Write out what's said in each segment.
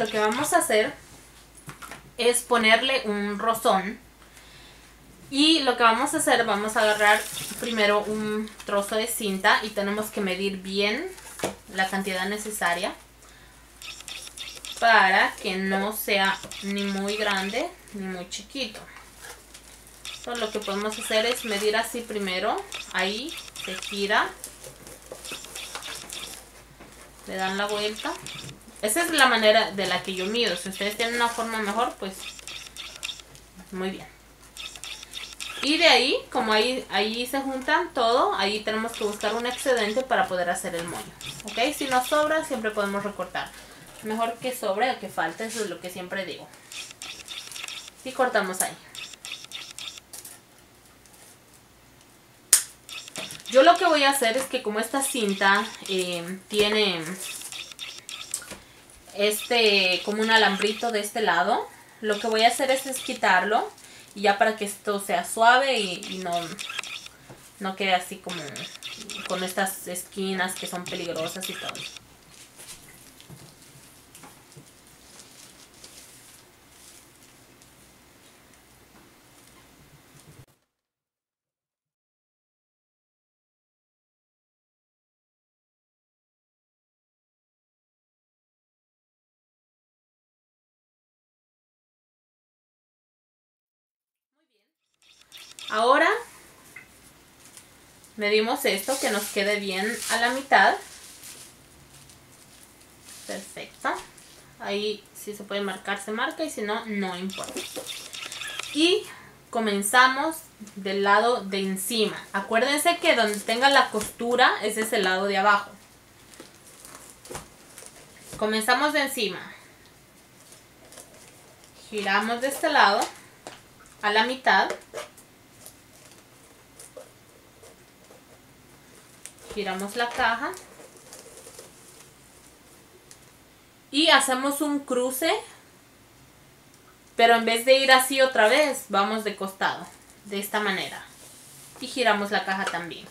lo que vamos a hacer es ponerle un rozón. Y lo que vamos a hacer, vamos a agarrar primero un trozo de cinta y tenemos que medir bien la cantidad necesaria para que no sea ni muy grande ni muy chiquito. Lo que podemos hacer es medir así primero, ahí se gira, le dan la vuelta. Esa es la manera de la que yo mido. Si ustedes tienen una forma mejor, pues muy bien. Y de ahí, como ahí, ahí se juntan todo, ahí tenemos que buscar un excedente para poder hacer el moño. ¿Ok? Si nos sobra, siempre podemos recortar. Mejor que sobre o que falte, eso es lo que siempre digo. Y cortamos ahí. Yo lo que voy a hacer es que como esta cinta eh, tiene este como un alambrito de este lado, lo que voy a hacer es, quitarlo y ya para que esto sea suave y, no, no quede así como con estas esquinas que son peligrosas y todo. Ahora medimos esto que nos quede bien a la mitad. Perfecto. Ahí si se puede marcar se marca y si no, no importa. Y comenzamos del lado de encima. Acuérdense que donde tenga la costura, ese es el lado de abajo. Comenzamos de encima. Giramos de este lado a la mitad. Giramos la caja y hacemos un cruce pero en vez de ir así otra vez vamos de costado de esta manera y giramos la caja también.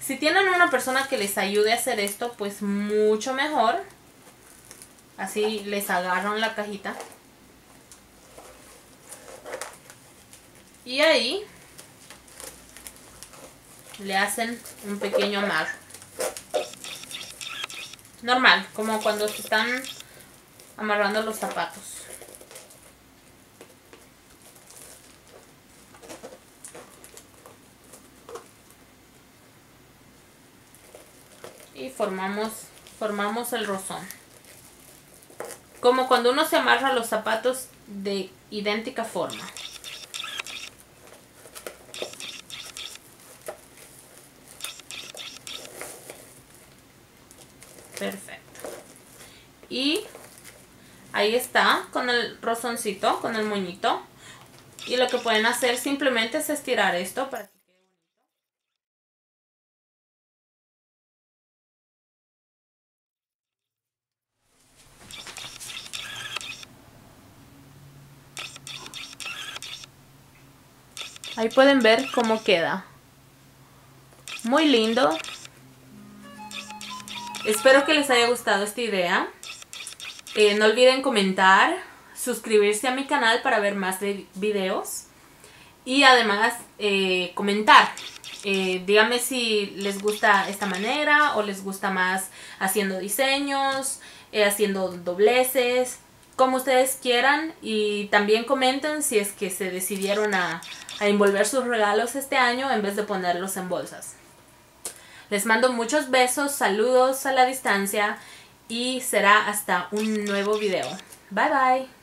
Si tienen una persona que les ayude a hacer esto pues mucho mejor. Así les agarran la cajita. Y ahí le hacen un pequeño amarro. Normal, como cuando se están amarrando los zapatos. Y formamos, formamos el rozón. Como cuando uno se amarra los zapatos de idéntica forma. Perfecto. Y ahí está, con el rozoncito, con el moñito. Y lo que pueden hacer simplemente es estirar esto para que quede bonito. Ahí pueden ver cómo queda. Muy lindo. Espero que les haya gustado esta idea. Eh, no olviden comentar, suscribirse a mi canal para ver más de videos. Y además eh, comentar. Eh, díganme si les gusta esta manera o les gusta más haciendo diseños, haciendo dobleces, como ustedes quieran. Y también comenten si es que se decidieron a envolver sus regalos este año en vez de ponerlos en bolsas. Les mando muchos besos, saludos a la distancia y será hasta un nuevo video. Bye bye.